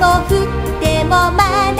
も降ってもまだ